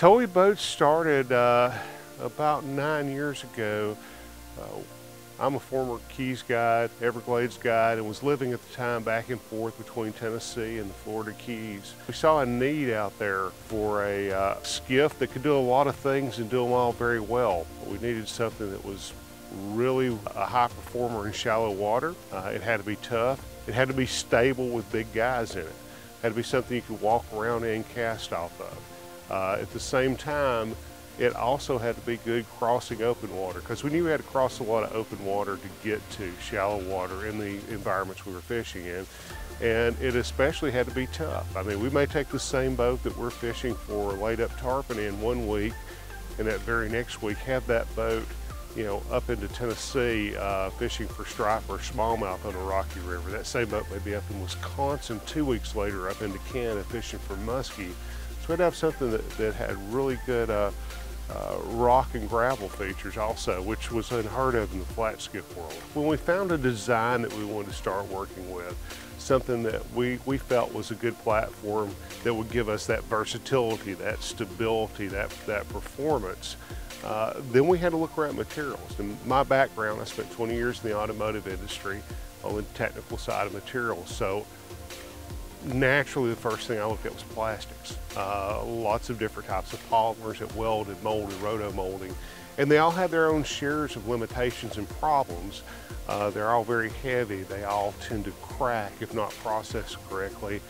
Towee boats started uh, about nine years ago. Uh, I'm a former Keys guide, Everglades guide, and was living at the time back and forth between Tennessee and the Florida Keys. We saw a need out there for a uh, skiff that could do a lot of things and do them all very well. We needed something that was really a high performer in shallow water. Uh, it had to be tough. It had to be stable with big guys in it. It had to be something you could walk around and cast off of. Uh, at the same time, it also had to be good crossing open water because we knew we had to cross a lot of open water to get to shallow water in the environments we were fishing in. And it especially had to be tough. I mean, we may take the same boat that we're fishing for laid up tarpon in one week, and that very next week have that boat you know, up into Tennessee uh, fishing for striper or smallmouth on the Rocky River. That same boat may be up in Wisconsin two weeks later up into Canada fishing for muskie. We'd have something that, that had really good uh, uh, rock and gravel features also, which was unheard of in the flat skiff world. When we found a design that we wanted to start working with, something that we, we felt was a good platform that would give us that versatility, that stability, that, that performance, uh, then we had to look around materials. In my background, I spent 20 years in the automotive industry on the technical side of materials. So naturally the first thing I looked at was plastics. Uh, lots of different types of polymers that welded, molded, roto-molding, and they all have their own shares of limitations and problems. Uh, they're all very heavy. They all tend to crack if not processed correctly.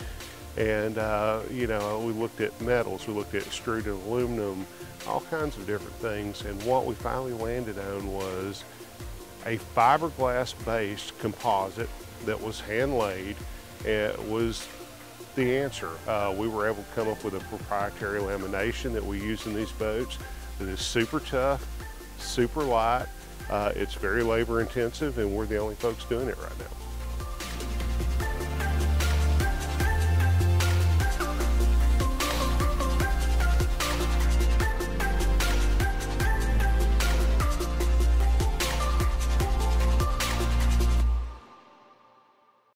And, uh, you know, we looked at metals, we looked at extruded aluminum, all kinds of different things. And what we finally landed on was a fiberglass based composite that was hand laid. It was the answer. Uh, we were able to come up with a proprietary lamination that we use in these boats that is super tough, super light. Uh, it's very labor intensive and we're the only folks doing it right now.